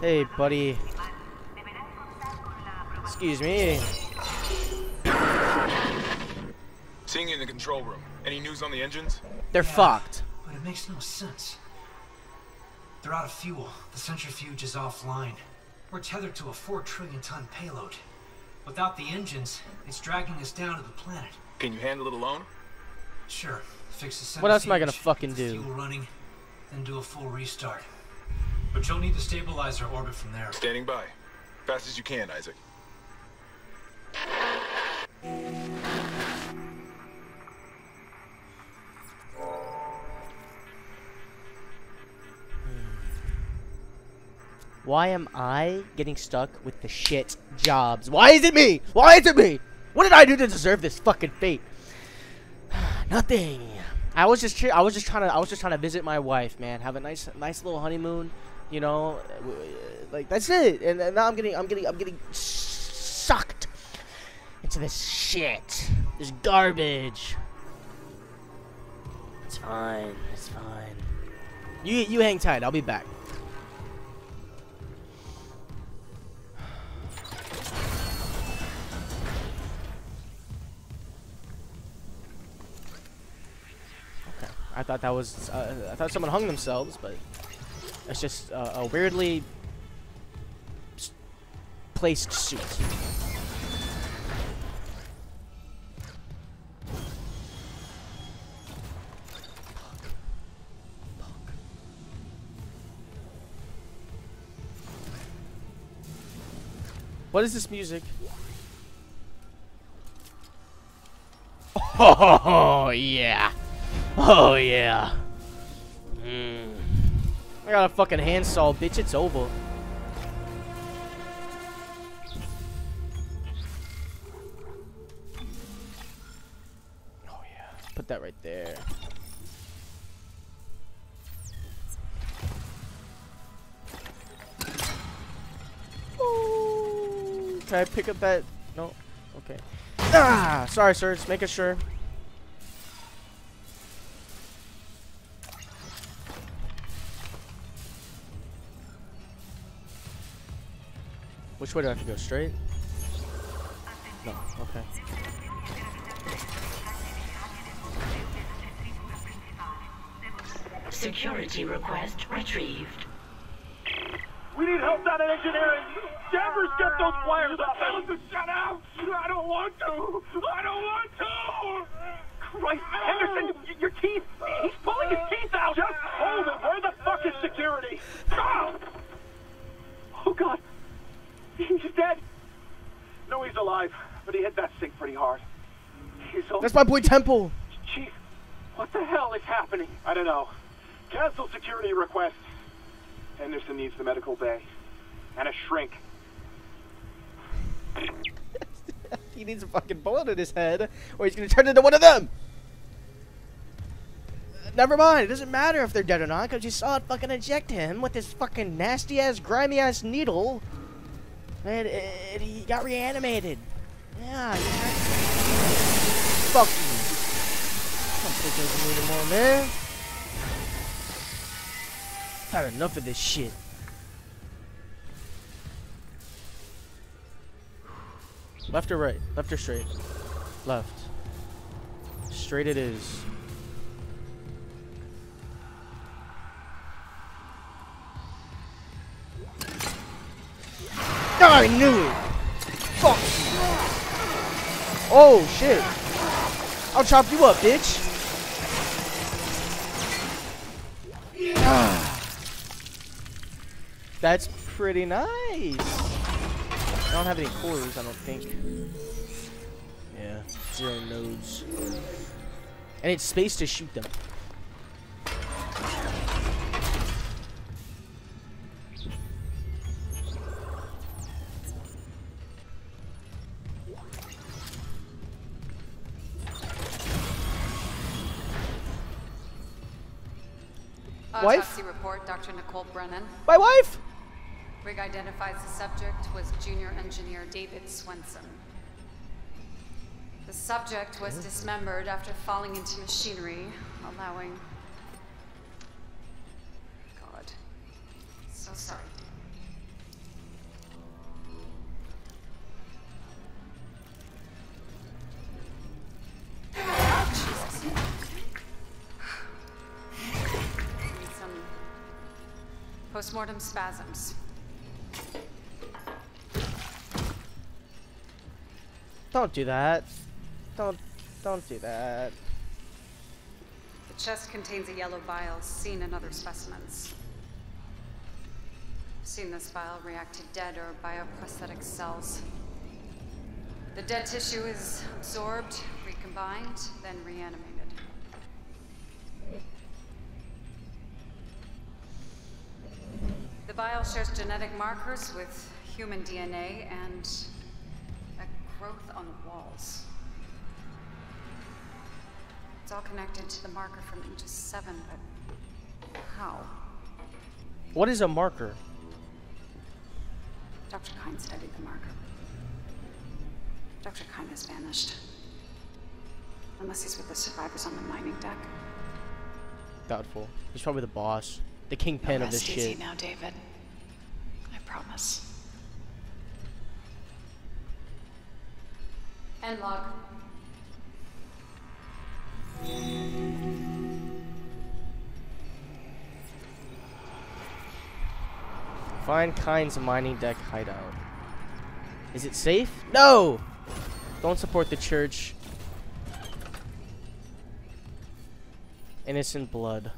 Hey, buddy. Excuse me. Seeing you in the control room. Any news on the engines? They're fucked. But it makes no sense. They're out of fuel. The centrifuge is offline. We're tethered to a 4 trillion ton payload. Without the engines, it's dragging us down to the planet. Can you handle it alone? Sure, fix the centrifuge. What else am I gonna fucking do? Fuel running, then do a full restart. But you'll need to stabilize our orbit from there. Standing by. Fast as you can, Isaac. Why am I getting stuck with the shit jobs? Why is it me? Why is it me? What did I do to deserve this fucking fate? Nothing. I was just I was just trying to I was just trying to visit my wife, man. Have a nice nice little honeymoon, you know, like that's it. And, now I'm getting I'm getting I'm getting sucked into this shit. This garbage. It's fine. It's fine. You you hang tight. I'll be back. Okay. I thought that was uh, I thought someone hung themselves, but it's just uh, a weirdly placed suit. What is this music? Oh yeah. Oh yeah. Mm. I got a fucking handsaw, bitch. It's over. Oh yeah. Put that right there. Ooh. Can I pick up that? No. Okay. Ah, sorry, sir. Just making sure. Which way do I have to go? Straight? No. Okay. Security request retrieved. We need help down in engineering. Danvers, get those wires up. Tell him to shut out. I don't want to. I don't want to. Christ, Henderson, your teeth. He's pulling his teeth out. Just hold it. Where the fuck is security? Ah! Oh, God. He's dead. No, he's alive, but he hit that sink pretty hard. He's. That's my boy Temple. Chief, what the hell is happening? I don't know. Cancel security request. Henderson needs the medical bay. And a shrink. he needs a fucking bullet in his head, or he's gonna turn into one of them. Uh, Never mind. It doesn't matter if they're dead or not, because you saw it fucking eject him with this fucking nasty ass, grimy ass needle. And, and he got reanimated. Yeah. Fuck you. I'm over me anymore, man. i Had enough of this shit. Left or right? Left or straight? Left. Straight it is. I knew it! Fuck you. Oh, shit. I'll chop you up, bitch. That's pretty nice. I don't have any cores, I don't think. Yeah, zero nodes. And it's space to shoot them. Wife? Report, Dr. Nicole Brennan. My wife! Rig identifies the subject was junior engineer David Swenson. The subject was dismembered after falling into machinery, allowing. God. So sorry. Postmortem spasms. Don't do that. Don't don't do that. The chest contains a yellow bile seen in other specimens. I've seen this bile react to dead or bioprosthetic cells. The dead tissue is absorbed, recombined, then reanimated. Bile shares genetic markers with human DNA and a growth on the walls. It's all connected to the marker from Aegis 7, but how? What is a marker? Dr. Kyne studied the marker. Dr. Kyne has vanished. Unless he's with the survivors on the mining deck. Doubtful. He's probably the boss. The kingpin of this shit. now, David. I promise. End log. Find Kyne's mining deck hideout. Is it safe? No! Don't support the church. Innocent blood.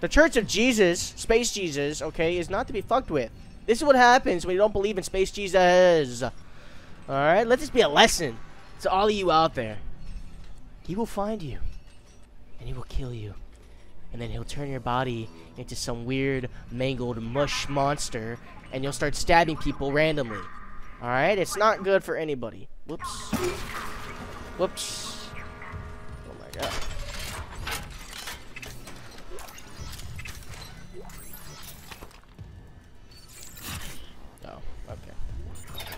The Church of Jesus, Space Jesus, okay, is not to be fucked with. This is what happens when you don't believe in Space Jesus. Alright, let this be a lesson to all of you out there. He will find you. And he will kill you. And then he'll turn your body into some weird, mangled mush monster. And you'll start stabbing people randomly. Alright? It's not good for anybody. Whoops. Whoops. Oh my god.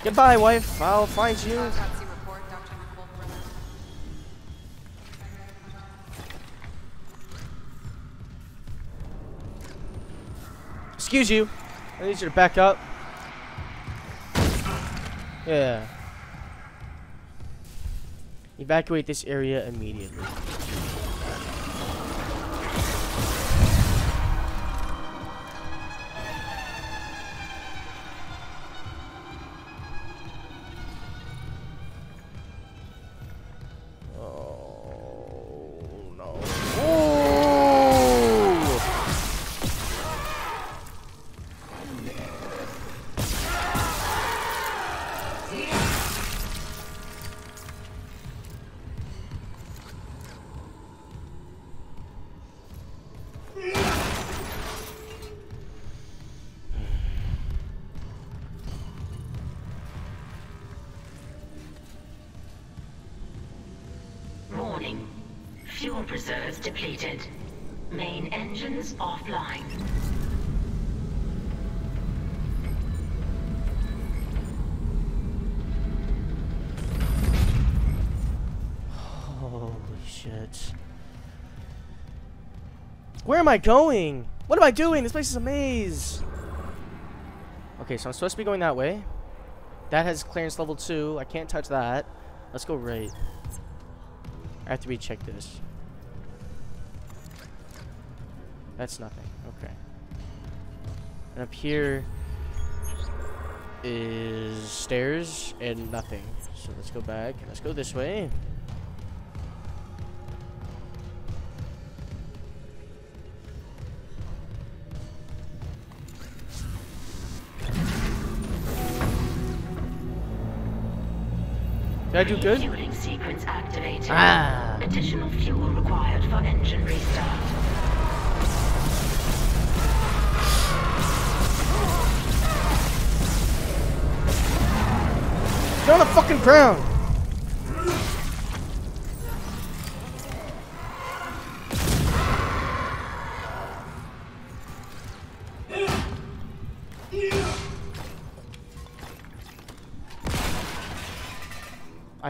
Goodbye, wife. I'll find you. Excuse you. I need you to back up. Yeah. Evacuate this area immediately. I going? What am I doing? This place is a maze. Okay, so I'm supposed to be going that way. That has clearance level 2. I can't touch that. Let's go right. I have to recheck this. That's nothing. Okay. And up here is stairs and nothing. So let's go back. Let's go this way. I do good? Refueling sequence activated. Ah. Additional fuel required for engine restart. Get on the fucking ground!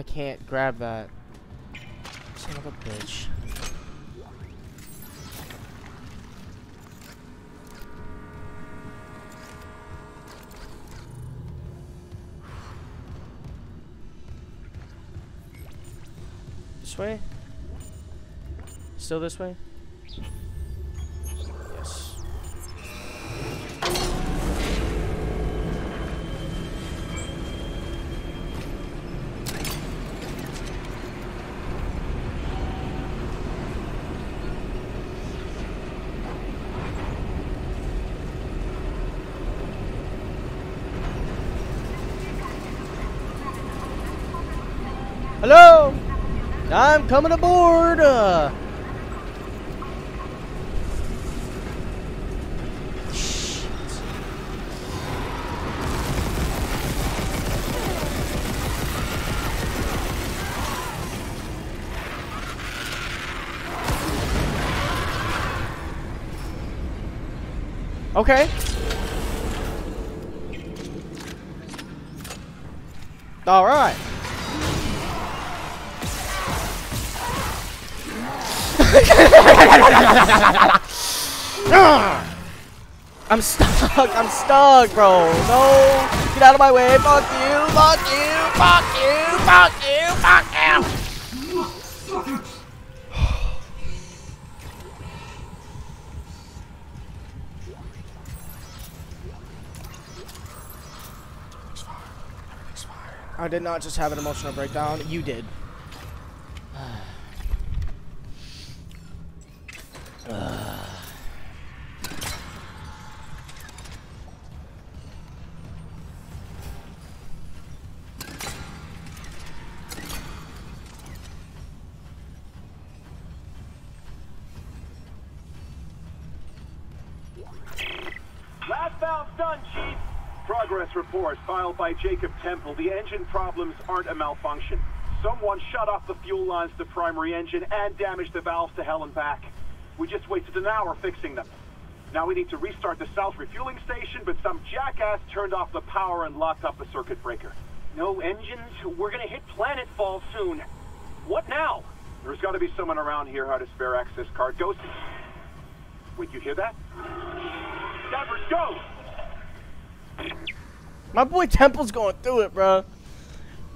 I can't grab that. Son of a bitch. This way? Still this way? Yes. Hello? I'm coming aboard. Uh. Okay. All right. I'm stuck. I'm stuck, bro. No. Get out of my way. Fuck you. Fuck you. Fuck you. Fuck you. Fuck you. I did not just have an emotional breakdown. You did. Progress report filed by Jacob Temple. The engine problems aren't a malfunction. Someone shut off the fuel lines to primary engine and damaged the valves to hell and back. We just wasted an hour fixing them. Now we need to restart the south refueling station, but some jackass turned off the power and locked up the circuit breaker. No engines? We're gonna hit planetfall soon. What now? There's gotta be someone around here who had a spare access card. Go. s- Wait, you hear that? Danvers, go! My boy Temple's going through it, bro.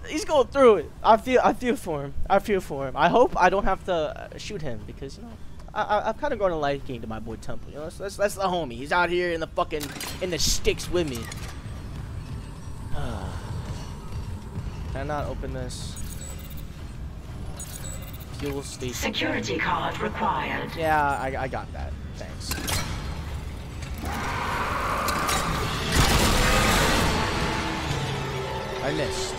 He's going through it. I feel. I feel for him. I feel for him. I hope I don't have to uh, shoot him because you know. I, I, I've kind of grown a liking to my boy Temple. You know, that's, that's, that's the homie. He's out here in the fucking in the sticks with me. Can I not open this? Fuel station. Security card required. Yeah, I, I got that. Thanks. I missed.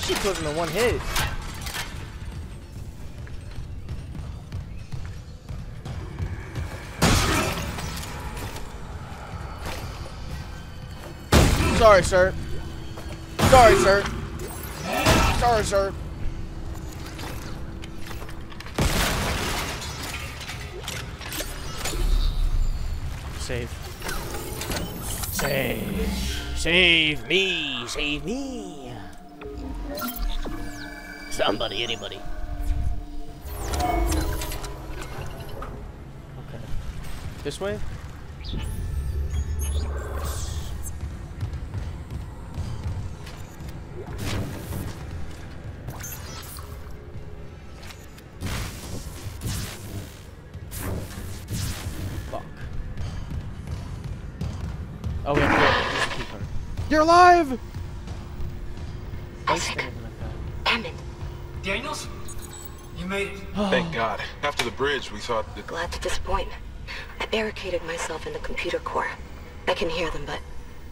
Shit kills him in one hit. Sorry, sir. Sorry, sir. Sorry, sir. Save. Save. Save me. Save me. Somebody, anybody. Okay. This way? Oh, we have to. Use the key card. You're alive! Isaac, moving like that. damn it. Daniels? You made it. Thank God. After the bridge, we thought that... Glad to disappoint. I barricaded myself in the computer core. I can hear them, but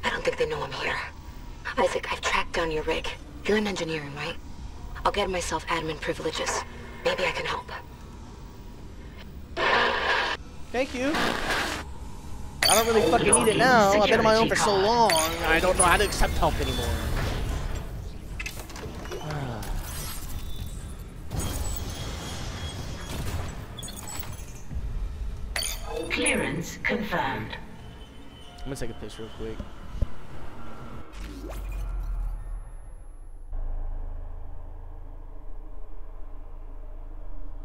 I don't think they know I'm here. Isaac, I've tracked down your rig. You're in engineering, right? I'll get myself admin privileges. Maybe I can help. Thank you. I don't really fucking need it now. I've been on my own for so long. I don't know how to accept help anymore. Clearance confirmed. I'm gonna take a piss real quick.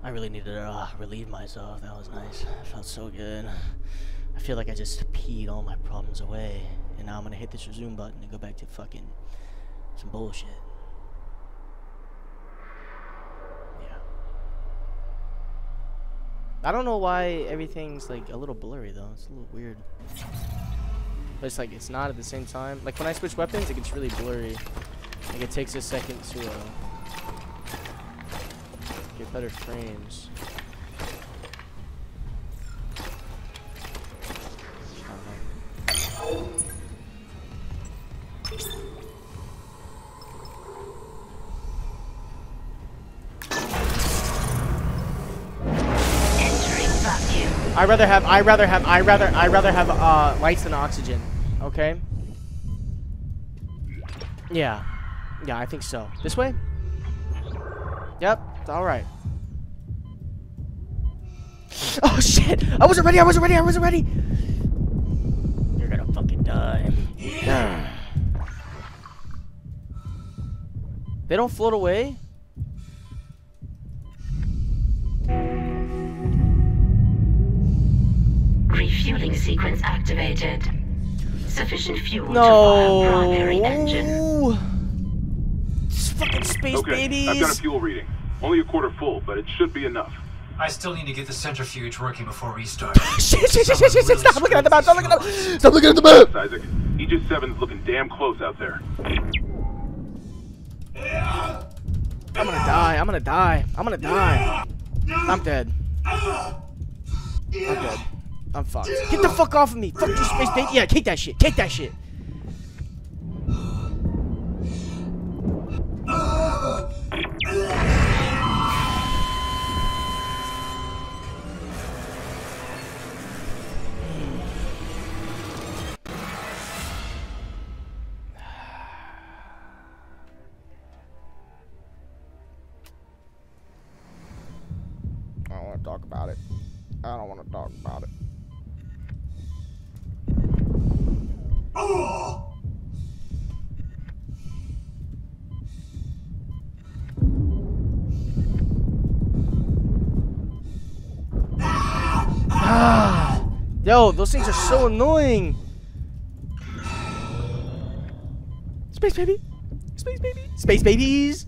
I really needed to uh, relieve myself. That was nice. I felt so good. I feel like I just peed all my problems away. And now I'm gonna hit this resume button and go back to fucking some bullshit. Yeah. I don't know why everything's like a little blurry though. It's a little weird. But it's like it's not at the same time. Like when I switch weapons, it gets really blurry. Like it takes a second to uh, get better frames. I rather have I rather have I rather I rather have uh lights than oxygen. Okay. Yeah. Yeah, I think so. This way? Yep. All right. Oh shit! I wasn't ready. I wasn't ready. I wasn't ready. You're gonna fucking die. they don't float away. Refueling sequence activated. Sufficient fuel to fire primary engine. No. It's fucking space Okay, babies. I've got a fuel reading. Only a quarter full, but it should be enough. I still need to get the centrifuge working before restart. shit, shit, shit, shit, shit, shit, Stop looking at the really map. Stop looking at the screwed map. Stop looking at the map. Isaac, Aegis 7's looking damn close out there. I'm gonna die. I'm gonna die. I'm gonna die. I'm dead. I'm dead. I'm fucked. Get the fuck off of me. Fuck you, space baby. Yeah, kick that shit. Kick that shit. Yo, those things are so annoying. Space baby. Space baby. Space babies.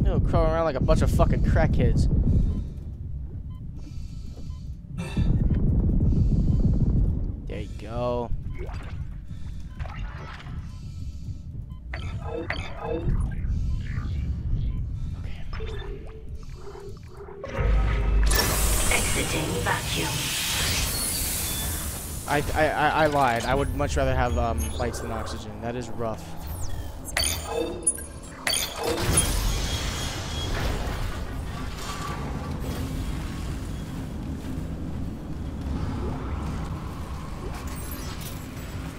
They'll crawl around like a bunch of fucking crackheads. There you go. I, I, I, lied. I would much rather have um, lights than oxygen. That is rough.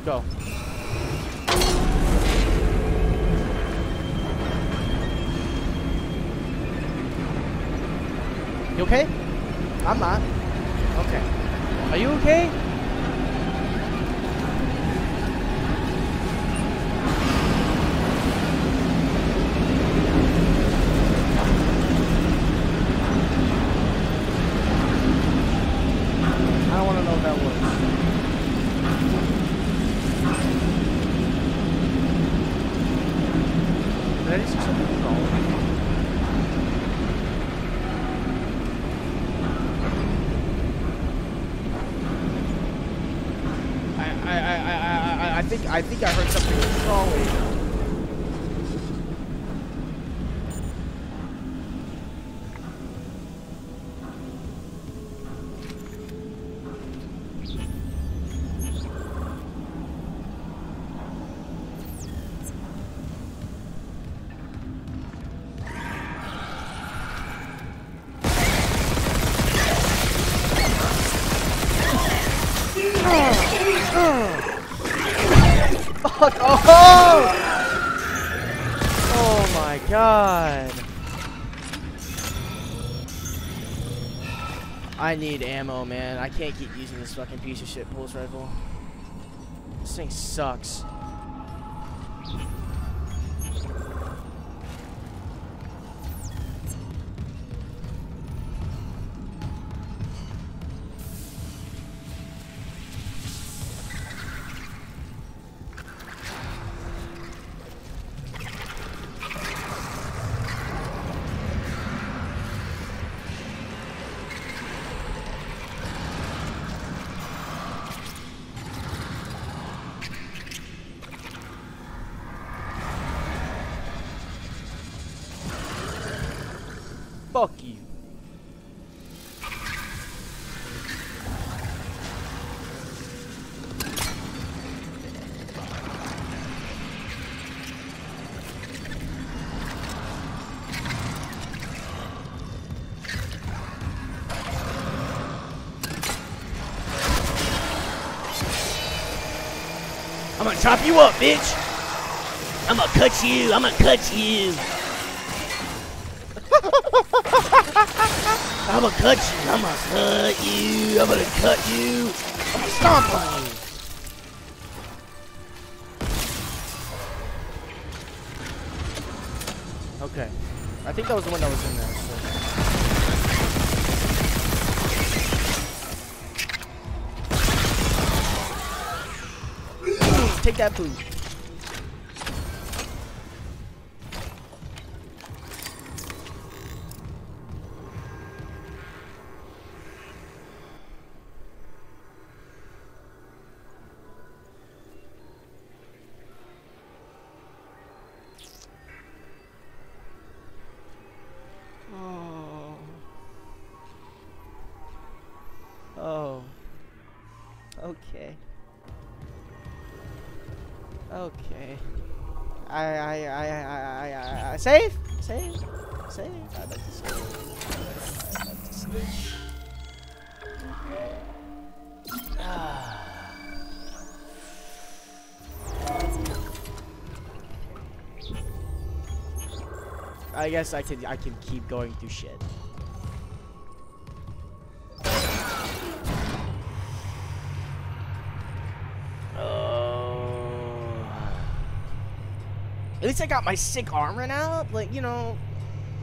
Go. You okay? I'm not. Okay. Are you okay? I don't want to know what that was. Did I just see something wrong? I, I, I, I, I, I think I heard something ammo, man. I can't keep using this fucking piece of shit pulse rifle. This thing sucks. Chop you up, bitch. I'm gonna cut you. I'm gonna cut you. I'm gonna cut you. I'm gonna cut you. I'm gonna cut you. I'm gonna stomp on you. Okay. I think that was the one that was in there. So. Take that food. Guess I can I can keep going through shit. Oh. At least I got my sick armor now. Like you know,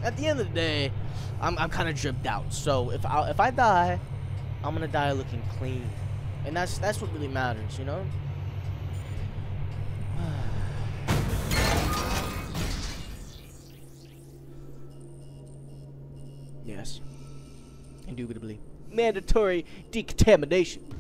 at the end of the day, I'm I'm kind of dripped out. So if I if I die, I'm gonna die looking clean, and that's that's what really matters. You know. Indubitably. Mandatory decontamination.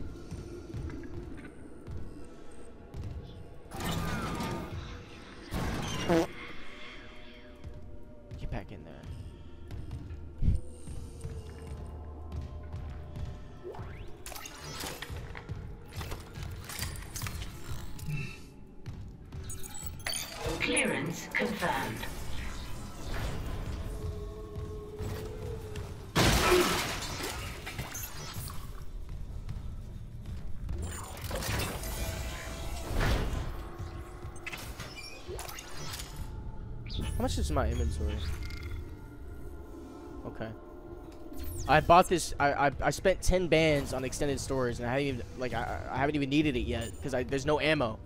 How much is my inventory? Okay. I bought this. I, I I spent ten bands on extended storage, and I haven't even like I I haven't even needed it yet because I there's no ammo.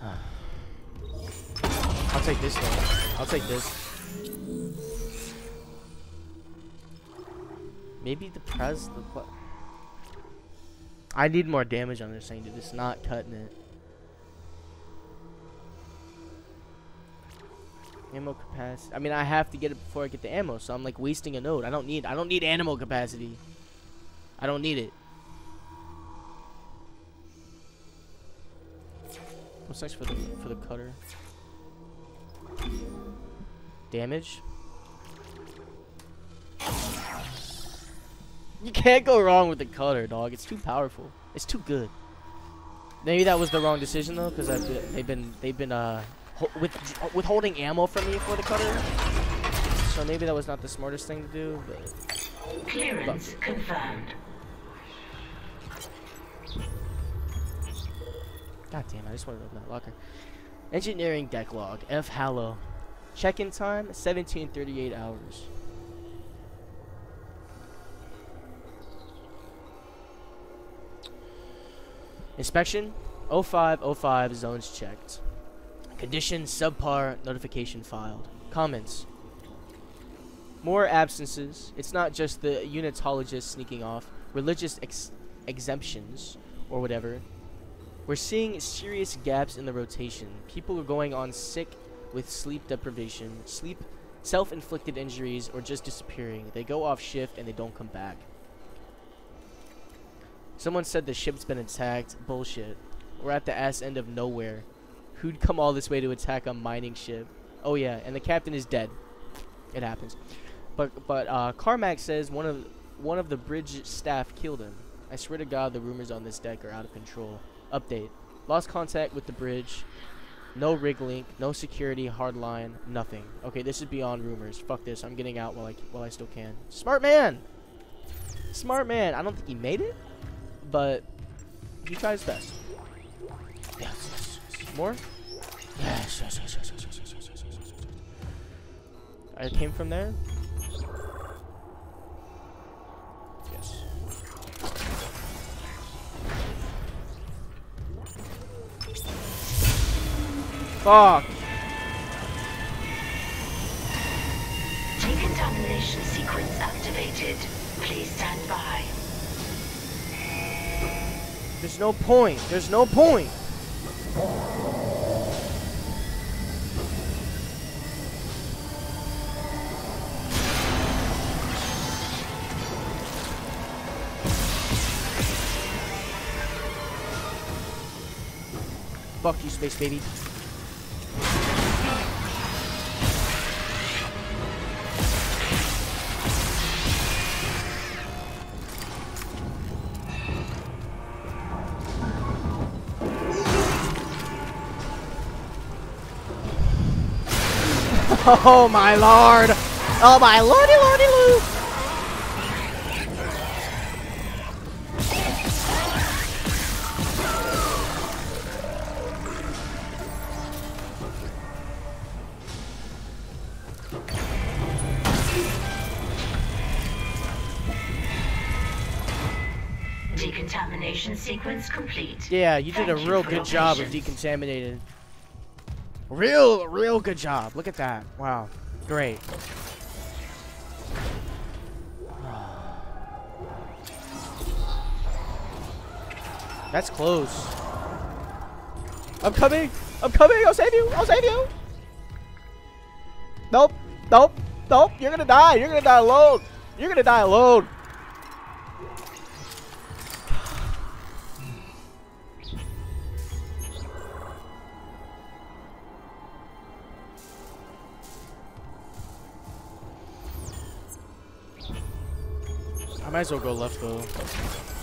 I'll take this. I'll take this. Maybe the pres the? I need more damage on this thing, dude. It's not cutting it. Ammo capacity. I mean, I have to get it before I get the ammo, so I'm like wasting a node. I don't need. I don't need ammo capacity. I don't need it. What's next for the for the cutter? Damage. You can't go wrong with the cutter, dog. It's too powerful. It's too good. Maybe that was the wrong decision though, because they've been they've been uh with withholding ammo from me for the cutter. So maybe that was not the smartest thing to do. But Clearance confirmed. God damn, I just wanted to open that locker. Engineering deck log. F Hallow. Check-in time 1738 hours. Inspection 0505 zones checked. Condition subpar notification filed. Comments. More absences. It's not just the unitologist sneaking off. Religious ex exemptions or whatever. We're seeing serious gaps in the rotation. People are going on sick with sleep deprivation, sleep self-inflicted injuries or just disappearing. They go off shift and they don't come back. Someone said the ship's been attacked. Bullshit. We're at the ass end of nowhere. Who'd come all this way to attack a mining ship? Oh yeah, and the captain is dead. It happens. But but uh, Carmack says one of one of the bridge staff killed him. I swear to God, the rumors on this deck are out of control. Update: Lost contact with the bridge. No rig link, no security, hard line, nothing. Okay, this is beyond rumors. Fuck this. I'm getting out while I while I still can. Smart man. Smart man. I don't think he made it, but he tried his best. Yes, yes, yes. More? Yes, yes, yes, yes, yes, yes, yes, yes, yes, yes, yes. I came from there? Yes. Fuck! Decontamination sequence activated. Please stand by. There's no point. There's no point. Fuck you, space baby. Oh my lord! Oh my lordy sequence complete. Yeah, you did a real good job of patience. decontaminating. Real, real good job. Look at that. Wow. Great. That's close. I'm coming. I'm coming. I'll save you. I'll save you. Nope. Nope. Nope. You're gonna die. You're gonna die alone. You're gonna die alone. Might as well go left though.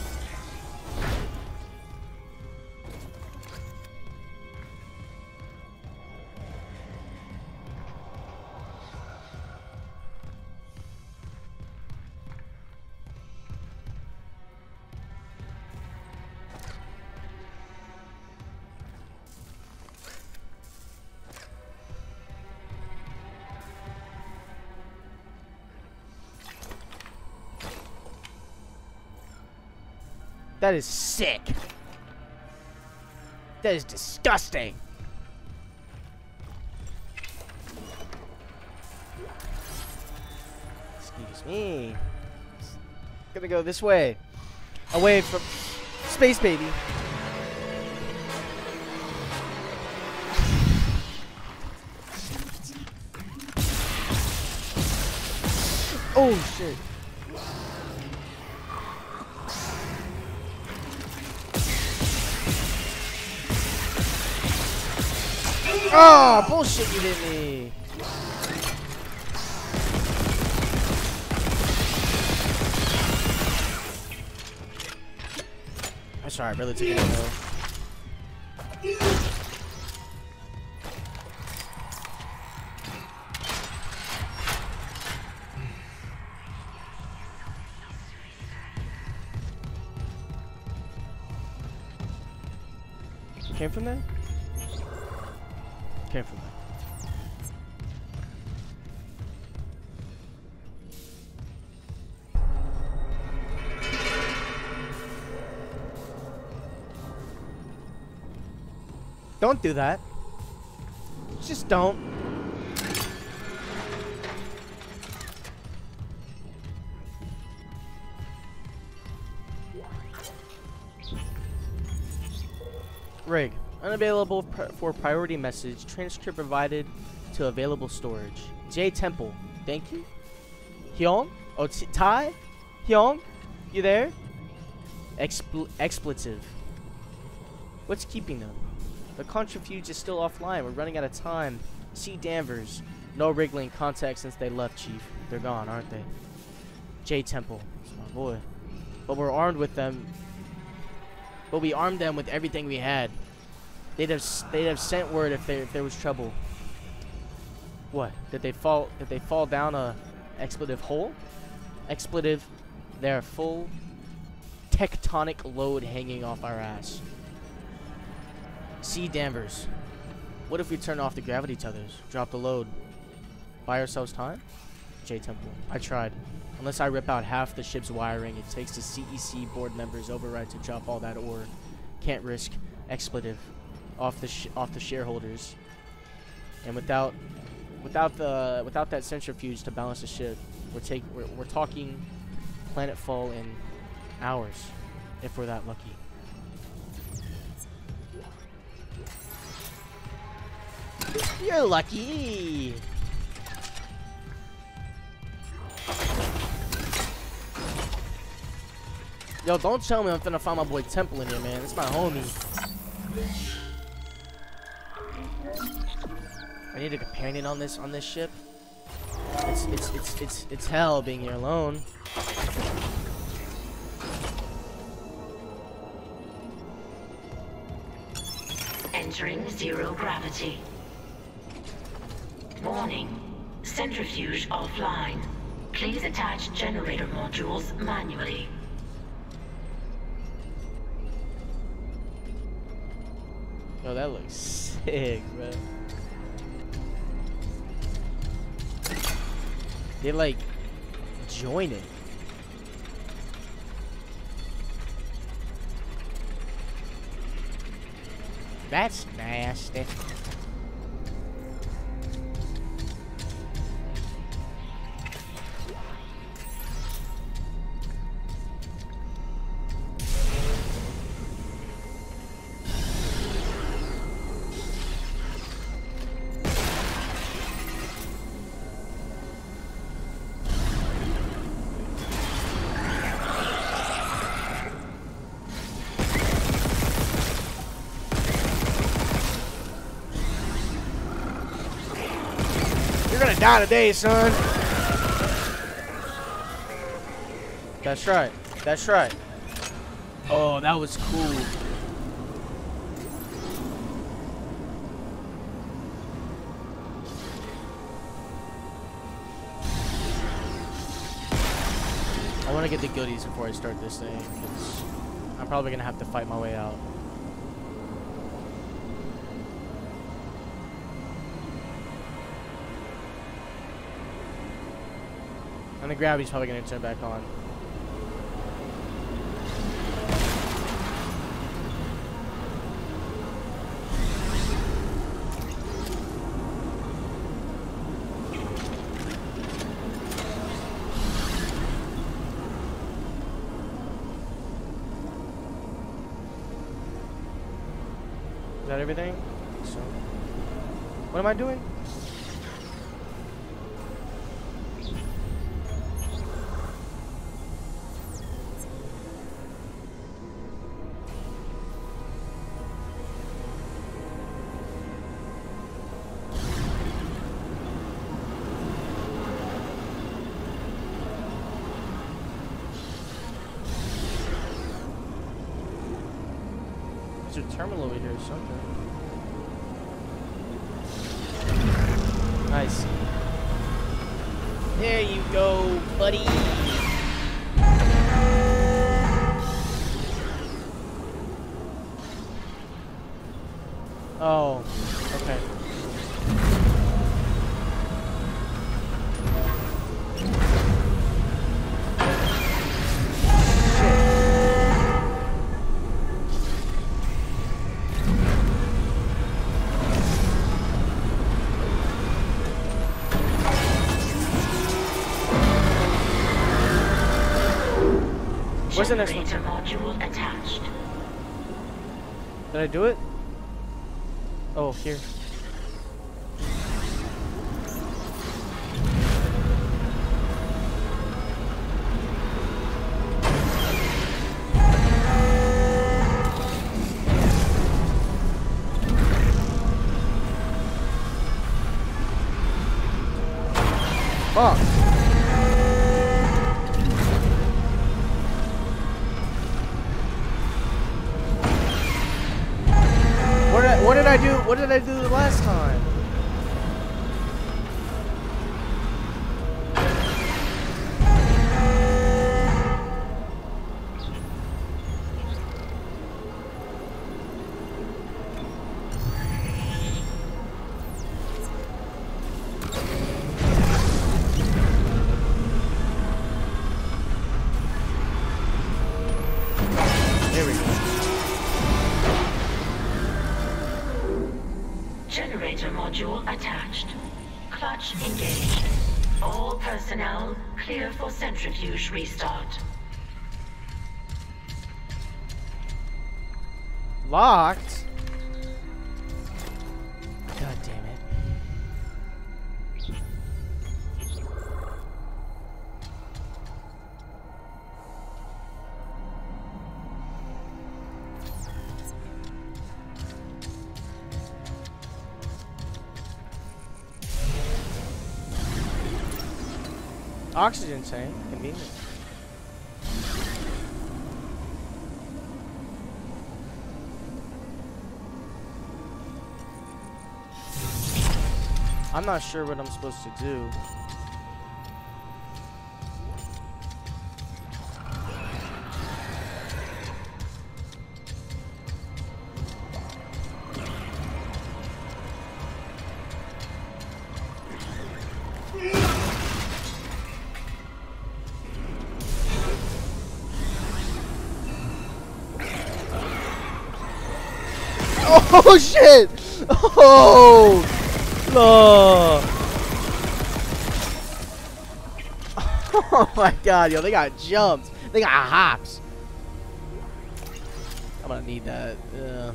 That is sick. That is disgusting. Excuse me. Gonna go this way. Away from space baby. Oh shit. Oh, bullshit, you hit me. I'm sorry, I really took it though. Came from there? Do that. Just don't. Rig. Unavailable pr for priority message. Transcript provided to available storage. J Temple. Thank you. Hyung? Oh, Tai? Hyung? You there? Expl expletive. What's keeping them? The centrifuge is still offline. We're running out of time. See Danvers. No Riglink contact since they left, Chief. They're gone, aren't they? J Temple. My boy. But we're armed with them. But we armed them with everything we had. They'd have they'd have sent word if there if there was trouble. What? Did they fall did they fall down a expletive hole? Expletive they're full tectonic load hanging off our ass. See Danvers. What if we turn off the gravity tethers? Drop the load. Buy ourselves time? J Temple. I tried. Unless I rip out half the ship's wiring, it takes the CEC board members override to drop all that ore. Can't risk expletive off the off the shareholders. And without without the without that centrifuge to balance the ship, we're take we're, we're talking planet fall in hours if we're that lucky. You're lucky. Yo, don't tell me I'm finna find my boy Temple in here, man. It's my homie. I need a companion on this on this ship. It's it's it's it's it's hell being here alone. Entering zero gravity. Warning. Centrifuge offline. Please attach generator modules manually. Yo, that looks sick, bro. They like join it. That's nasty. Die today, son. That's right. That's right. Oh, that was cool. I want to get the goodies before I start this thing, I'm probably gonna have to fight my way out. The gravity's probably gonna turn back on. Is that everything? So, what am I doing? Where's the next one? Module attached. Did I do it? Oh, here. Fuck. Tank, convenient. I'm not sure what I'm supposed to do. Shit! Oh! No! Oh my god, yo, they got jumps. They got hops. I'm gonna need that. Yeah.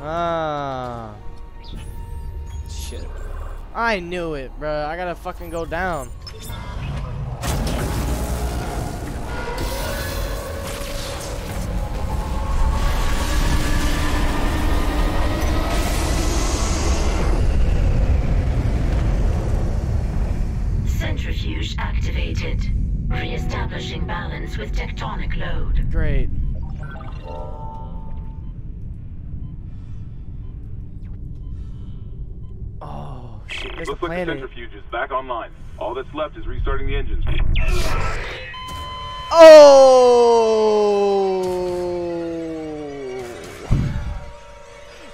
Ah. Shit. I knew it, bro. I gotta fucking go down. Centrifuge activated. Re-establishing balance with tectonic load. Great. Oh shit, there's Looks a like the centrifuge is back online. All that's left is restarting the engines. Oh!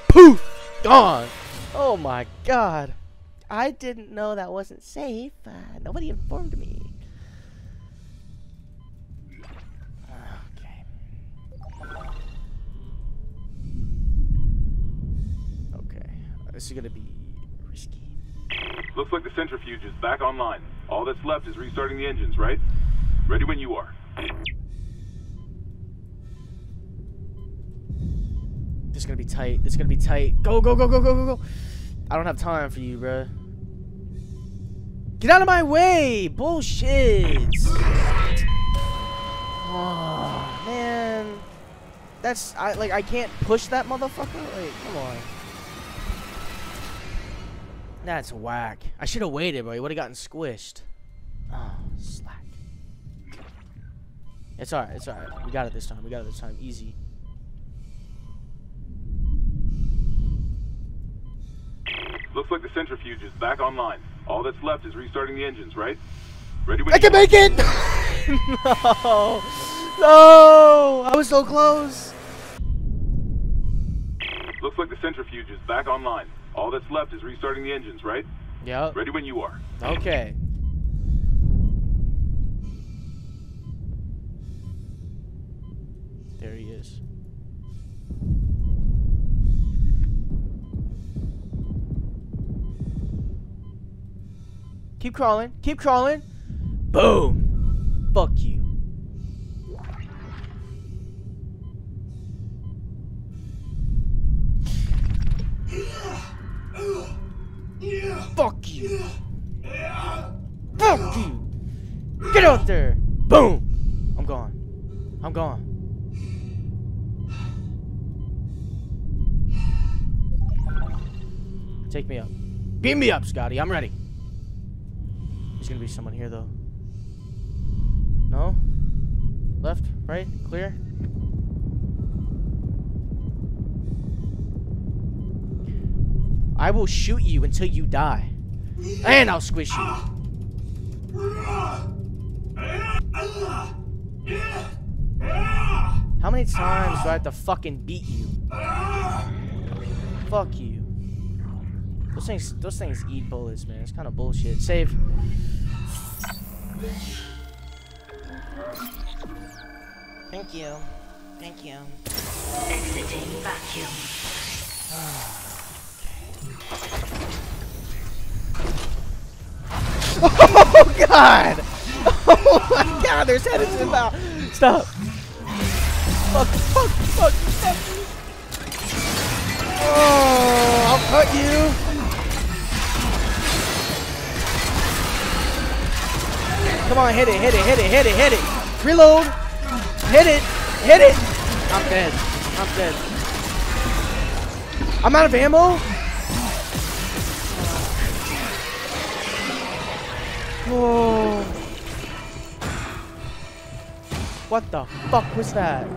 Poof! Gone! Oh my god. I didn't know that wasn't safe. Uh, nobody informed me. Okay. Okay. This is gonna be risky. Looks like the centrifuge is back online. All that's left is restarting the engines, right? Ready when you are. This is gonna be tight. This is gonna be tight. Go, go, go, go, go, go, go. I don't have time for you, bruh. Get out of my way! Bullshit! Oh, man. That's, I like, I can't push that motherfucker? Like, come on. That's whack. I should have waited, bro. He would have gotten squished. Oh, slack. It's alright, it's alright. We got it this time. We got it this time. Easy. Looks like the centrifuge is back online. All that's left is restarting the engines, right? Ready when I can make it! no! No! I was so close! Looks like the centrifuge is back online. All that's left is restarting the engines, right? Yep. Ready when you are. Okay. Keep crawling. Keep crawling. Boom. Fuck you. Fuck you. Fuck you. Get out there. Boom. I'm gone. I'm gone. Take me up. Beam me up, Scotty. I'm ready. There's gonna be someone here, though. No? Left? Right? Clear? I will shoot you until you die. And I'll squish you. How many times do I have to fucking beat you? Fuck you. Those things, those things eat bullets, man. It's kind of bullshit. Save. Thank you. Thank you. Exiting vacuum. Oh god! Oh my god, there's head in his mouth. Stop. Fuck, fuck, fuck, fuck. Oh, I'll cut you. Come on, hit it, hit it, hit it, hit it, hit it. Reload. Hit it, hit it. I'm dead. I'm dead. I'm out of ammo. Oh. What the fuck was that?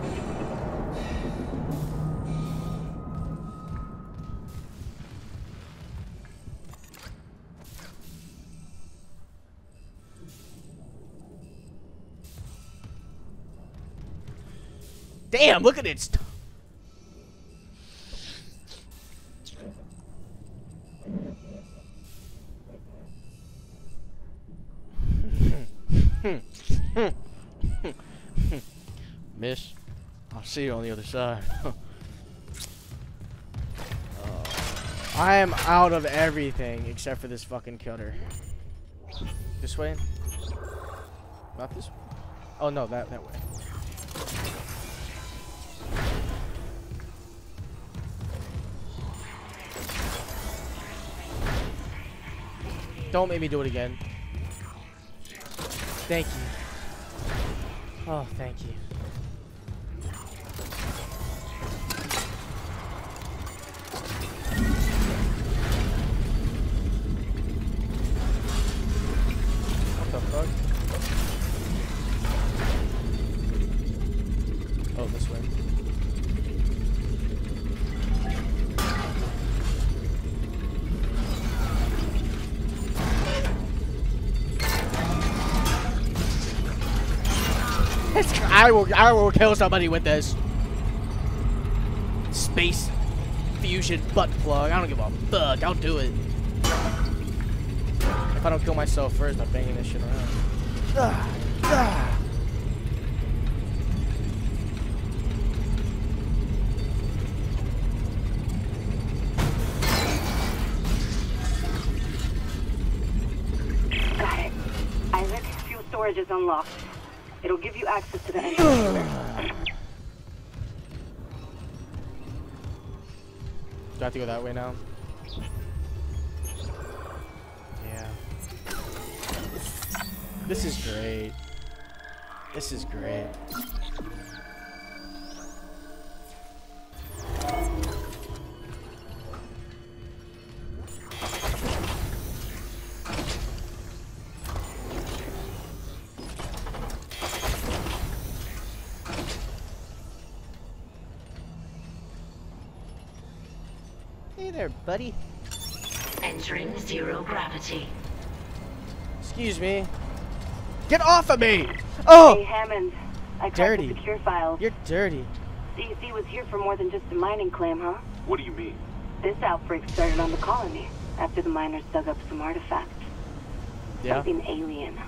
Damn, look at it. Miss, I'll see you on the other side. Uh, I am out of everything except for this fucking cutter. This way? Not this way? Oh no, that that way. Don't make me do it again. Thank you. Oh, thank you. I will I will kill somebody with this. Space fusion butt plug. I don't give a fuck. I'll do it. If I don't kill myself first I'm banging this shit around. Ah, that way now? Yeah. This is great. This is great. Hey there, buddy. Entering zero gravity. Excuse me. Get off of me! Oh! Hey, Hammond. I cracked Dirty. the secure files. You're dirty. CEC was here for more than just a mining claim, huh? What do you mean? This outbreak started on the colony after the miners dug up some artifacts. Yeah? Something alien.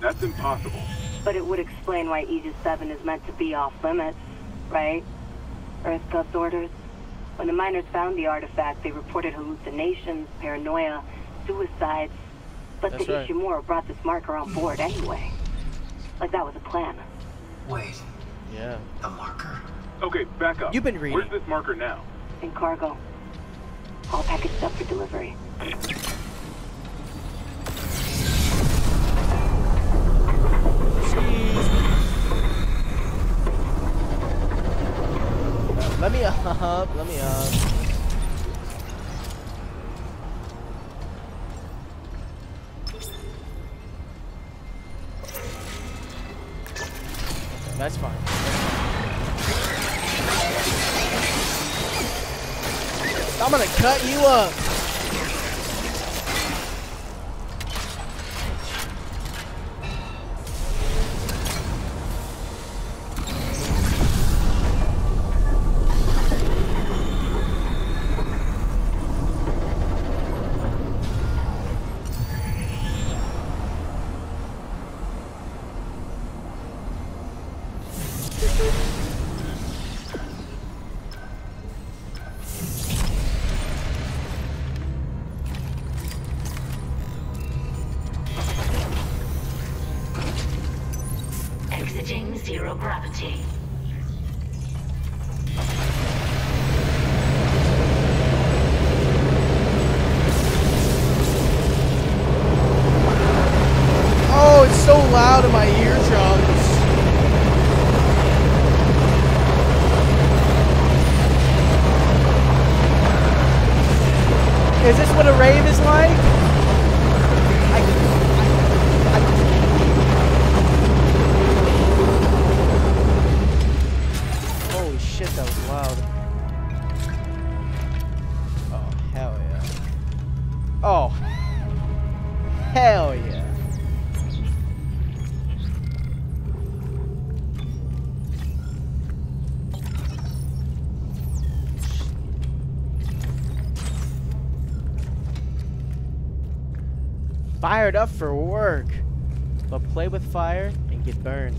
That's impossible. But it would explain why Aegis 7 is meant to be off limits, right? EarthGov orders. When the miners found the artifact, they reported hallucinations, paranoia, suicides. But That's the right. Ishimura brought this marker on board anyway. Like that was a plan. Wait, Yeah. the marker? Okay, back up. You've been reading. Where's this marker now? In cargo. All packaged up for delivery. Me up. Let me up. That's fine. I'm gonna cut you up. Fired up for work. But play with fire and get burned.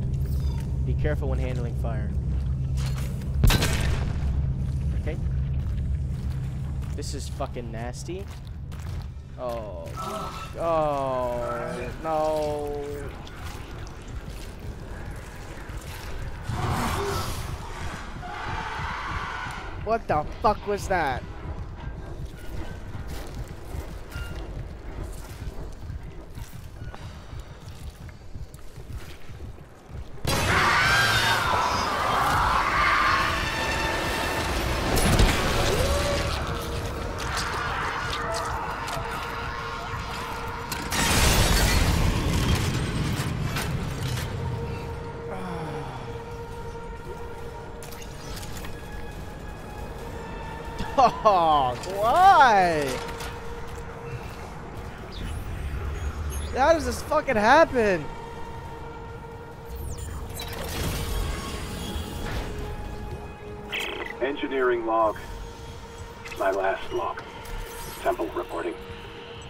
Be careful when handling fire. Okay. This is fucking nasty. Oh. Oh. No. What the fuck was that? This fucking happen? Engineering log. My last log. Temple reporting.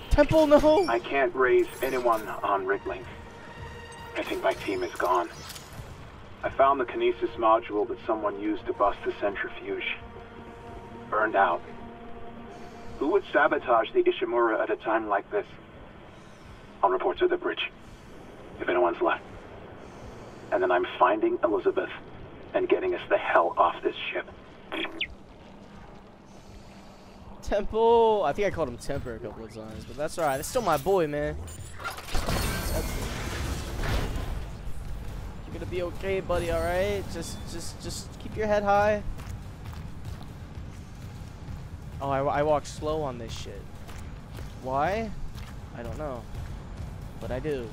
Temple, no. I can't raise anyone on Riglink. I think my team is gone. I found the kinesis module that someone used to bust the centrifuge. Burned out. Who would sabotage the Ishimura at a time like this? I'll report to the bridge. If anyone's left. And then I'm finding Elizabeth and getting us the hell off this ship. Temple. I think I called him Temper a couple of times, but that's alright. That's still my boy, man. You're gonna be okay, buddy. All right. Just, just, just keep your head high. Oh, I, I walk slow on this shit. Why? I don't know. But I do.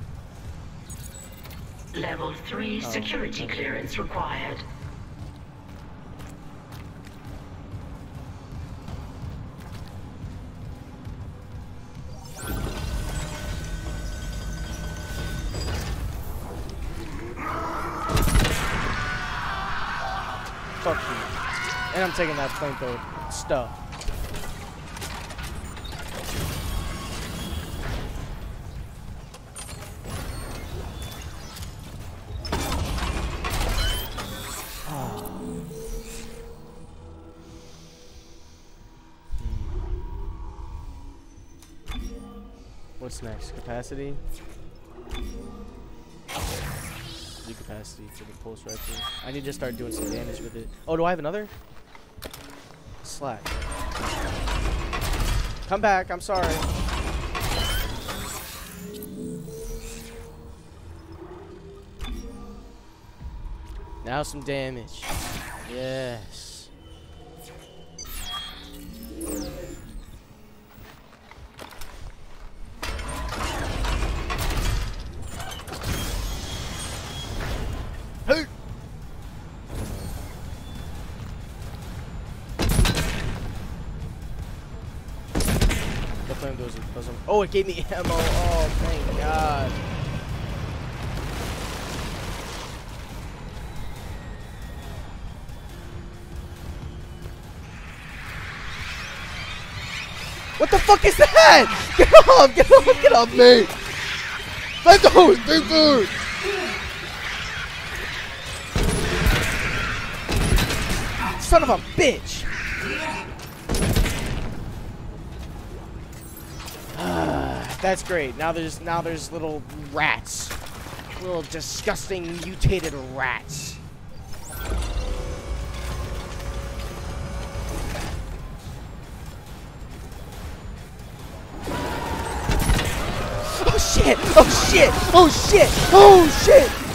Level 3 Oh, security okay. clearance required. Fuck you. And I'm taking that flamethrower stuff. Capacity? Do capacity for the pulse rifle. I need to start doing some damage with it. Oh, do I have another? Slack. Come back, I'm sorry. Now some damage. Yes. Oh, it gave me ammo. Oh, thank God. What the fuck is that? Get off! Get off! Get off me! Flamethrowers! Big food! Son of a bitch! Ah, That's great. Now there's now there's little rats. Little disgusting mutated rats. Oh shit! Oh shit! Oh shit! Oh shit!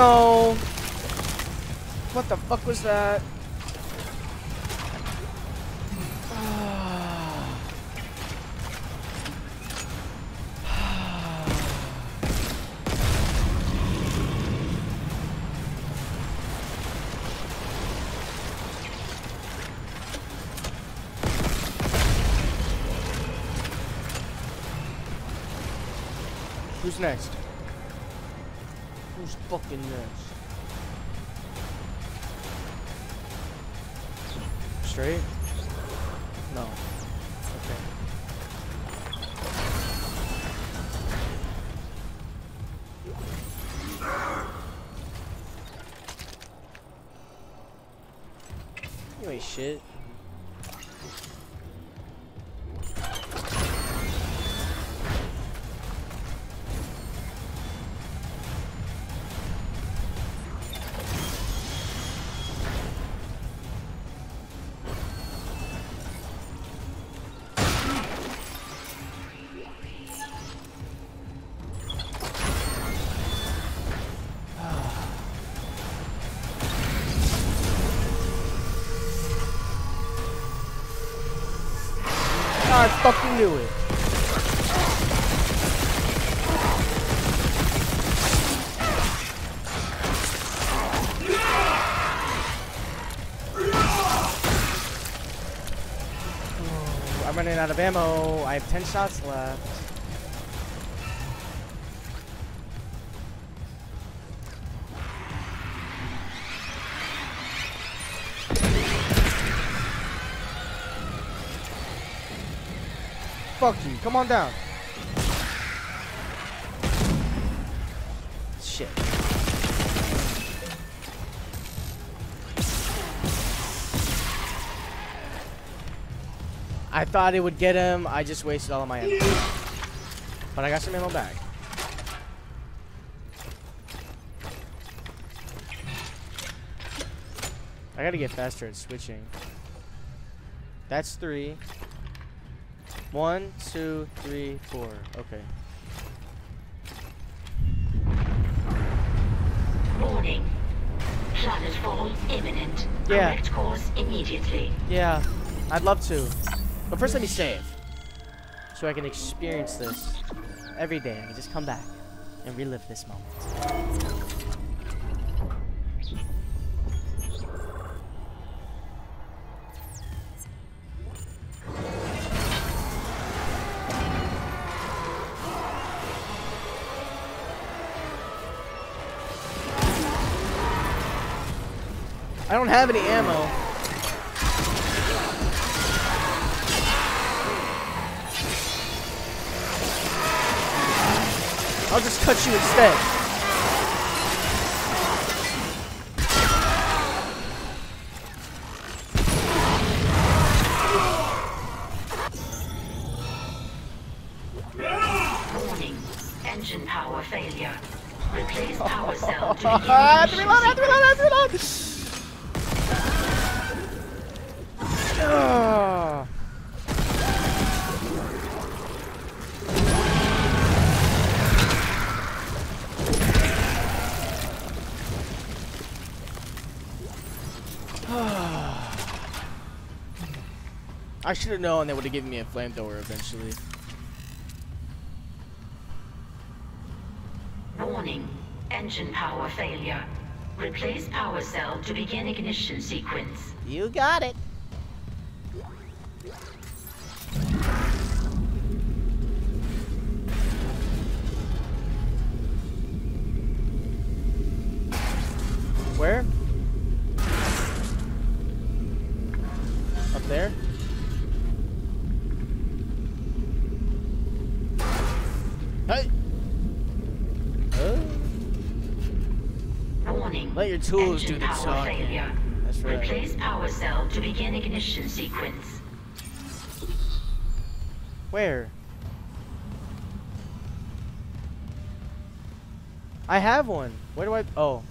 No. What the fuck was that? Who's next? Fucking knew it. I'm running out of ammo. I have 10 shots left. Fuck you. Come on down. Shit. I thought it would get him. I just wasted all of my ammo. But I got some ammo back. I gotta get faster at switching. That's three. One, two, three, four. Okay. Warning. Planetfall imminent. Yeah. Correct course immediately. Yeah, I'd love to. But first let me save. So I can experience this every day. I can just come back and relive this moment. Have any ammo. I'll just cut you instead. Have known they would have given me a flamethrower eventually. Warning. Engine power failure. Replace power cell to begin ignition sequence. You got it. Where? Up there? Hey! Oh. Warning. Let your tools Engine do the talking. failure. That's right. Replace power cell to begin ignition sequence. Where? I have one. Where do I? Oh.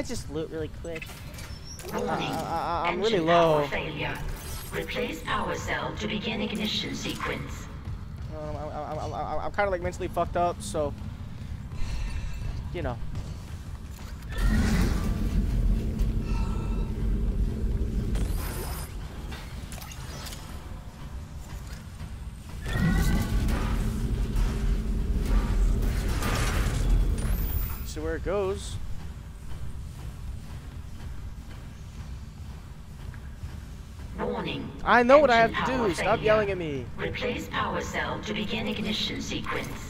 I just loot really quick? Warning. I- I- I'm really low. Failure. Replace power cell to begin ignition sequence. Um, I, I, I, I, I'm kind of like mentally fucked up, so you know. See where it goes. Warning. I know what I have to do. Stop yelling at me. Replace power cell to begin ignition sequence.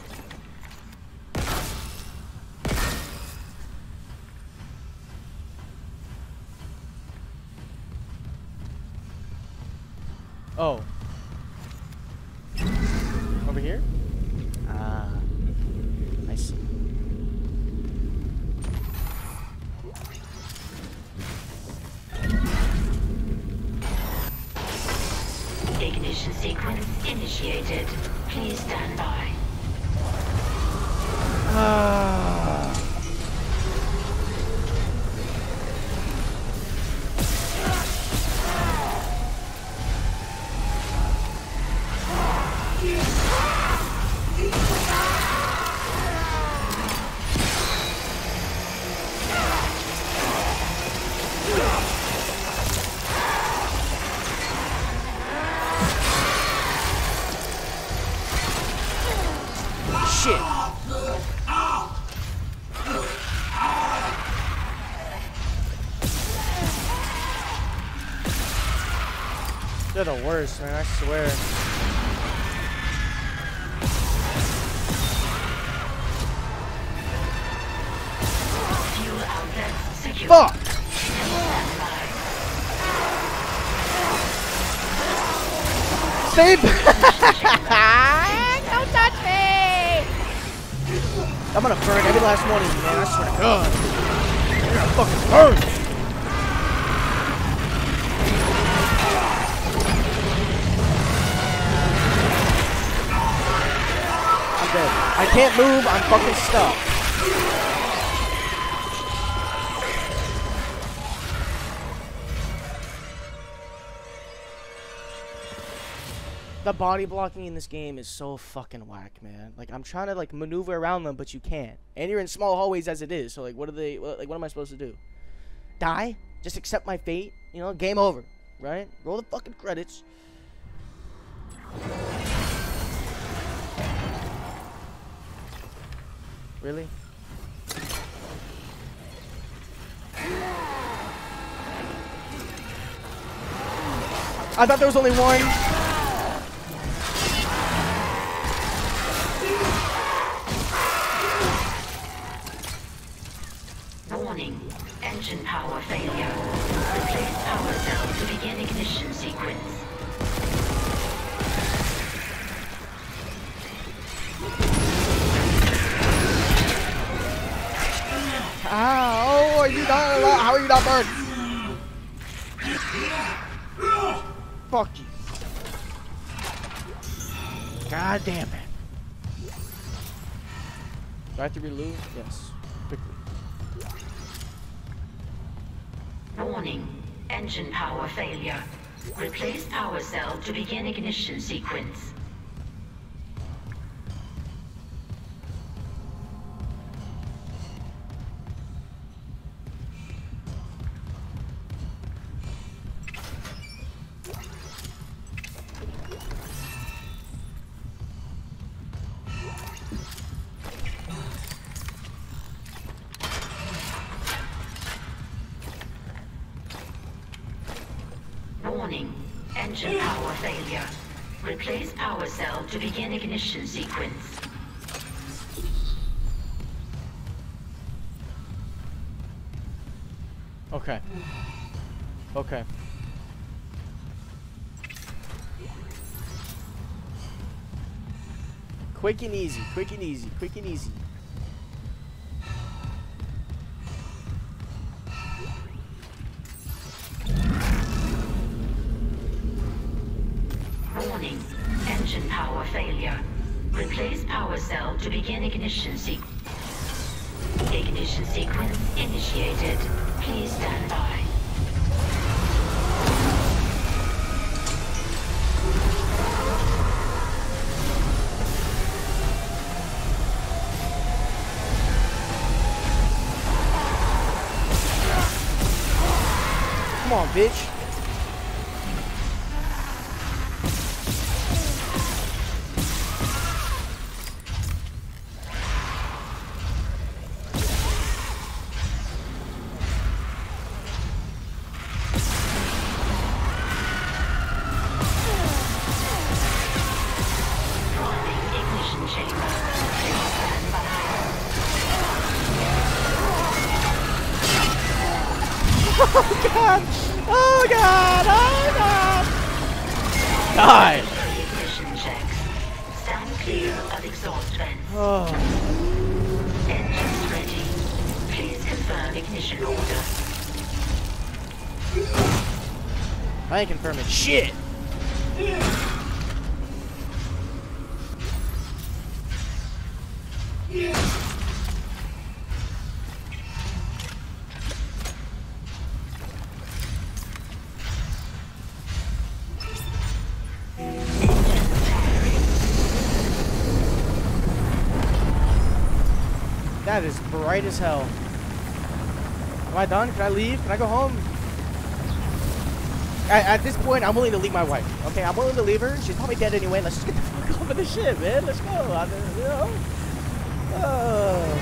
Shit. They're the worst, man, I swear. Fuck! Save! Don't I'm gonna burn every last one of you, man. I swear to God. You're gonna fucking burn! I'm dead. I can't move. I'm fucking stuck. The body blocking in this game is so fucking whack, man. Like I'm trying to like maneuver around them, but you can't. And you're in small hallways as it is. So like, what are they? Like, what am I supposed to do? Die? Just accept my fate? You know, game over, right? Roll the fucking credits. Really? I thought there was only one. Engine power failure. Replace power cell to begin ignition sequence. How are you not alive? How are you not burned? Fuck you. God damn it. Do I have to reload? Yes. Warning. Engine power failure. Replace power cell to begin ignition sequence. Failure. Replace power cell to begin ignition sequence. Okay. Okay. Quick and easy, quick and easy, quick and easy. That is bright as hell. Am I done? Can I leave? Can I go home? At, at this point, I'm willing to leave my wife. Okay, I'm willing to leave her. She's probably dead anyway. Let's just get the fuck off of this shit, man. Let's go. I mean, you know. Oh.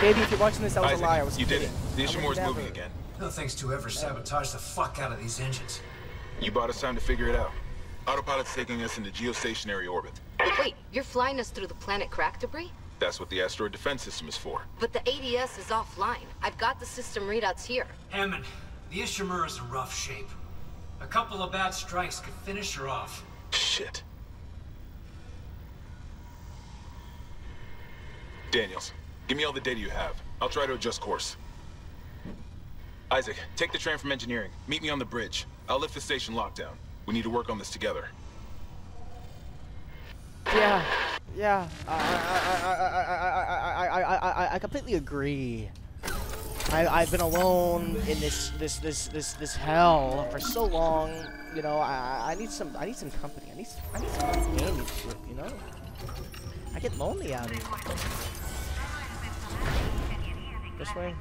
Baby, if you're watching this, that was Isaac, a lie. I was you did it. The I would Ishimura's moving again. No thanks to whoever sabotage the fuck out of these engines. You bought us time to figure it out. Autopilot's taking us into geostationary orbit. Wait, you're flying us through the planet crack debris? That's what the asteroid defense system is for. But the ADS is offline. I've got the system readouts here. Hammond, the Ishimura's in rough shape. A couple of bad strikes could finish her off. Shit. Daniels, give me all the data you have. I'll try to adjust course. Isaac, take the train from engineering. Meet me on the bridge. I'll lift the station lockdown. We need to work on this together. Yeah, yeah. I, I, I, I, I, I, I, I, completely agree. I, I've been alone in this, this, this, this, this hell for so long. You know, I, I need some, I need some company. I need, I need some companionship. You know, I get lonely out here. This way.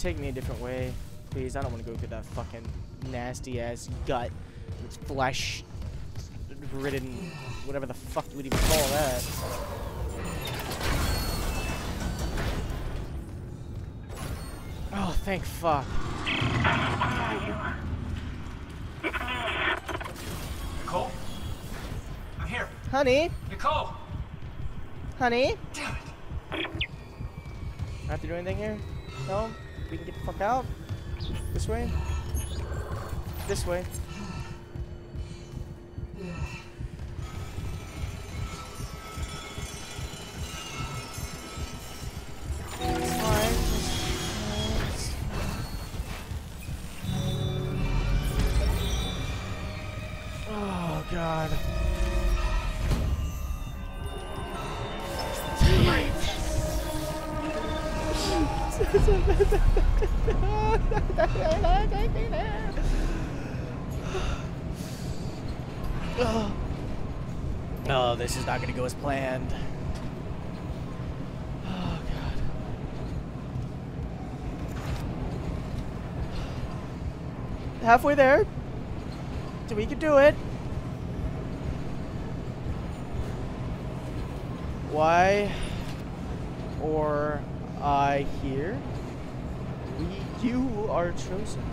Taking me a different way? Please, I don't want to go through that fucking nasty ass gut It's flesh ridden, whatever the fuck you would even call that. Oh, thank fuck. Nicole? I'm here. Honey, Nicole! honey, Damn it! I have to do anything here? No? We can get the fuck out? This way? This way. This is not gonna go as planned. Oh god. Halfway there. So we can do it. Why or I here? We you are chosen.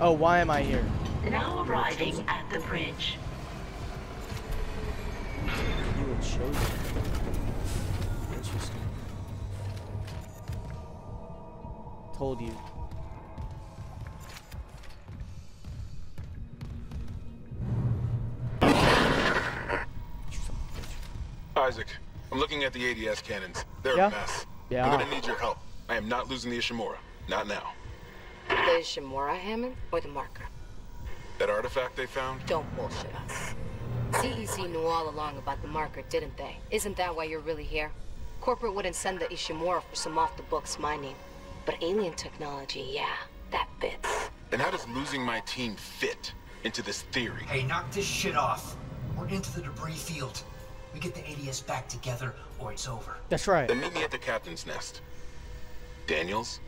Oh, why am I here? Now arriving at the bridge. You were chosen. Interesting. Told you. You son of a bitch. Isaac, I'm looking at the ADS cannons. They're Yeah. a mess. Yeah. I'm gonna need your help. I am not losing the Ishimura. Not now. The Ishimura Hammond or the marker? That artifact they found? Don't bullshit us. CEC knew all along about the marker, didn't they? Isn't that why you're really here? Corporate wouldn't send the Ishimura for some off-the-books mining. But alien technology, yeah, that fits. And how does losing my team fit into this theory? Hey, knock this shit off. We're into the debris field. We get the ADS back together, or it's over. That's right. Then meet me at the captain's nest. Daniels?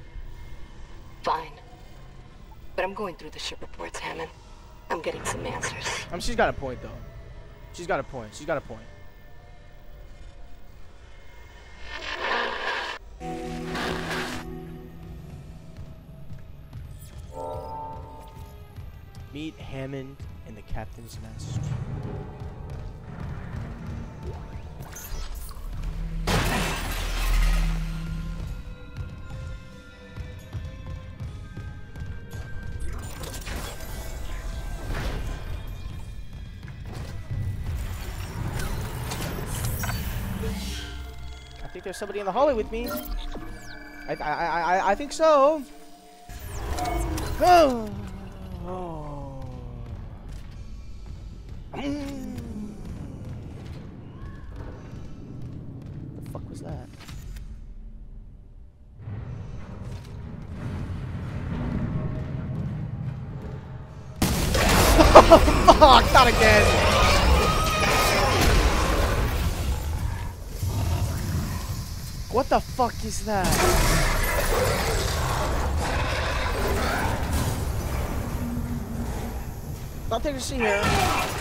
Fine. But I'm going through the ship reports, Hammond. I'm getting some answers. Um, she's got a point though. She's got a point. She's got a point. Meet Hammond in the captain's nest. Think there's somebody in the hallway with me. I I I I, think so. Oh. Fuck is that? Nothing to see here.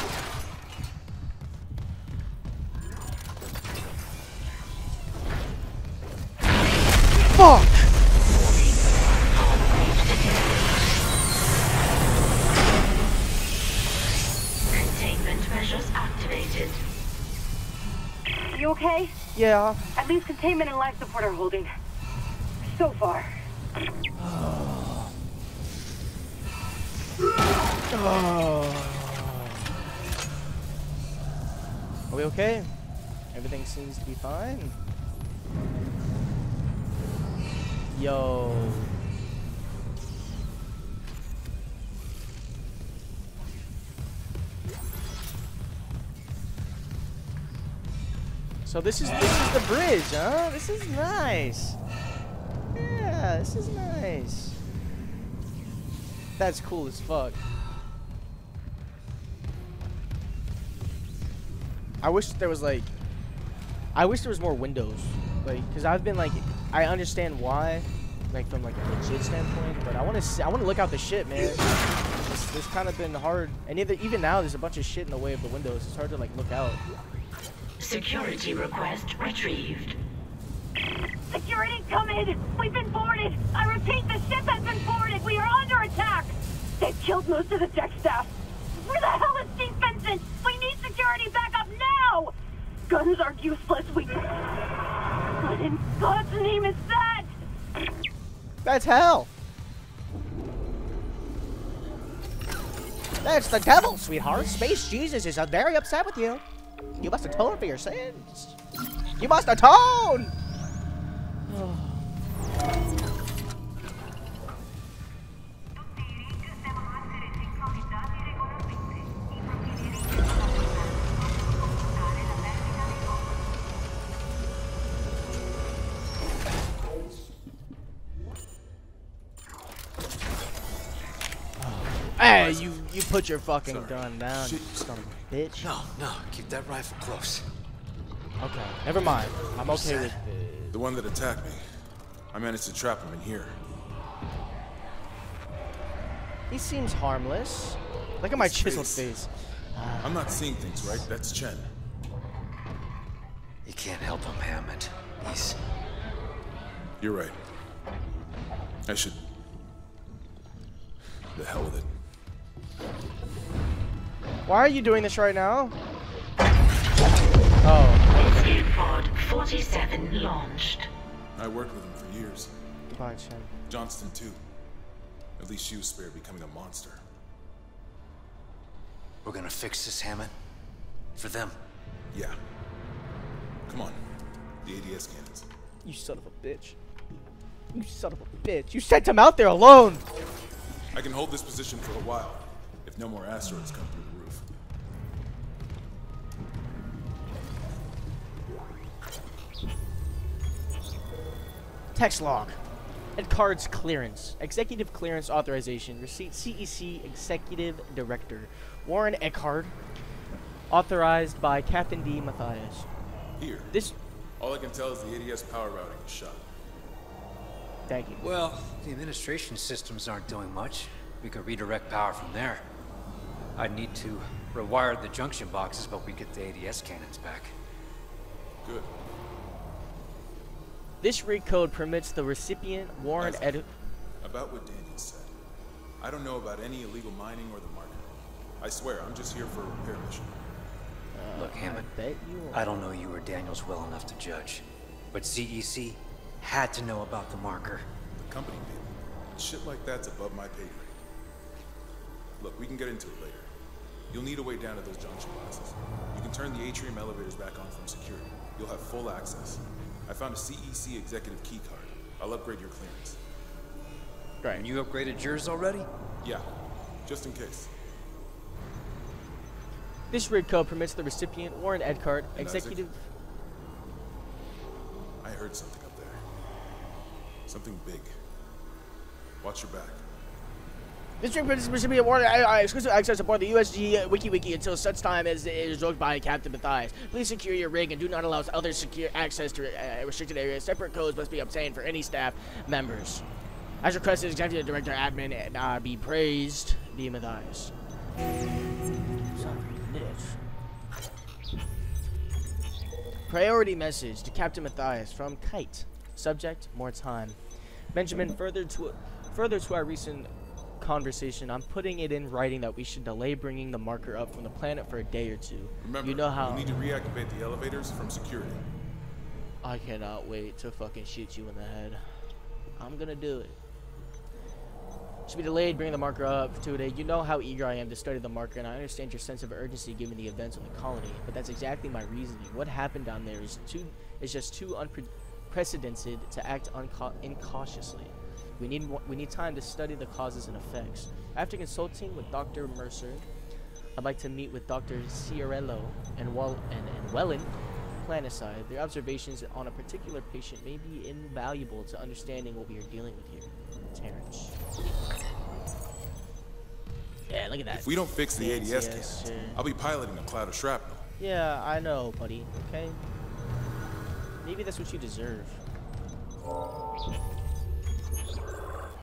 Containment and life support are holding. So far. Are we okay? Everything seems to be fine. Yo. So this is this is the bridge, huh? This is nice. Yeah, this is nice. That's cool as fuck. I wish there was like, I wish there was more windows, like, cause I've been like, I understand why, like from like a legit standpoint, but I want to, I want to look out the shit, man. It's, kind of been hard, and either, even now there's a bunch of shit in the way of the windows. It's hard to like look out. Security request retrieved. Security, come in! We've been boarded! I repeat, the ship has been boarded! We are under attack! They've killed most of the deck staff! Where the hell is Steve Benson? We need security backup now! Guns are useless, we... What in God's name is that? That's hell. That's the devil, sweetheart. Space Jesus is very upset with you. You must atone for your sins. You must atone! Put your fucking Sorry. gun down, you son of a bitch. No, no, keep that rifle close. Okay, never mind. I'm okay with The one that attacked me. I managed to trap him in here. He seems harmless. Look at my His chiseled face. face. I'm not seeing things, right? That's Chen. You can't help him, Hammond. He's. You're right. I should. The hell with it. Why are you doing this right now? Oh, Escape pod 47 launched. I worked with him for years. goodbye, Chen. Johnston, too. At least she was spared becoming a monster. We're gonna fix this, Hammond. For them. Yeah. Come on. The ADS cannons. You son of a bitch. You son of a bitch. You sent him out there alone. I can hold this position for a while, if no more asteroids come through Text log. Ed Card's clearance. Executive clearance authorization. Receipt CEC Executive Director. Warren Eckhart. Authorized by Captain D. Mathius. Here. This. All I can tell is the ADS power routing is shut. Thank you. Well, the administration systems aren't doing much. We could redirect power from there. I'd need to rewire the junction boxes, but we get the ADS cannons back. Good. This rig code permits the recipient, Warren Isaac, Ed. About what Daniel said. I don't know about any illegal mining or the market. I swear, I'm just here for a repair mission. Uh, Look, Hammond, bet you I don't know you or Daniels well enough to judge, but CEC had to know about the marker. The company did. Shit like that's above my pay grade. Look, we can get into it later. You'll need a way down to those junction boxes. You can turn the atrium elevators back on from security. You'll have full access. I found a CEC executive key card. I'll upgrade your clearance. Right. And you upgraded yours already? Yeah, just in case. This rig code permits the recipient, Warren Edcart, And Isaac? executive. I heard something up there. Something big. Watch your back. This the recipient, Warren uh, exclusive access aboard the USG WikiWiki until such time as it is invoked by Captain Mathius. Please secure your rig and do not allow others secure access to uh, restricted areas. Separate codes must be obtained for any staff members. As requested, Executive Director Admin and uh, be praised, D. Mathius. Priority message to Captain Mathius from Kyne. Subject: More time. Benjamin, further to further to our recent conversation, I'm putting it in writing that we should delay bringing the marker up from the planet for a day or two. Remember, you know how we need to reactivate the elevators from security. I cannot wait to fucking shoot you in the head. I'm gonna do it. Should be delayed, bringing the marker up to a day. You know how eager I am to study the marker, and I understand your sense of urgency given the events on the colony. But that's exactly my reasoning. What happened down there is too is just too unprecedented to act incautiously. We need we need time to study the causes and effects. After consulting with Dr. Mercer, I'd like to meet with Dr. Ciarello and Well and, and Wellen plan aside, their observations on a particular patient may be invaluable to understanding what we are dealing with here. Terrence. Yeah, look at that. If we don't fix the ADS cannons, shit. I'll be piloting a cloud of shrapnel. Yeah, I know, buddy. Okay. Maybe that's what you deserve.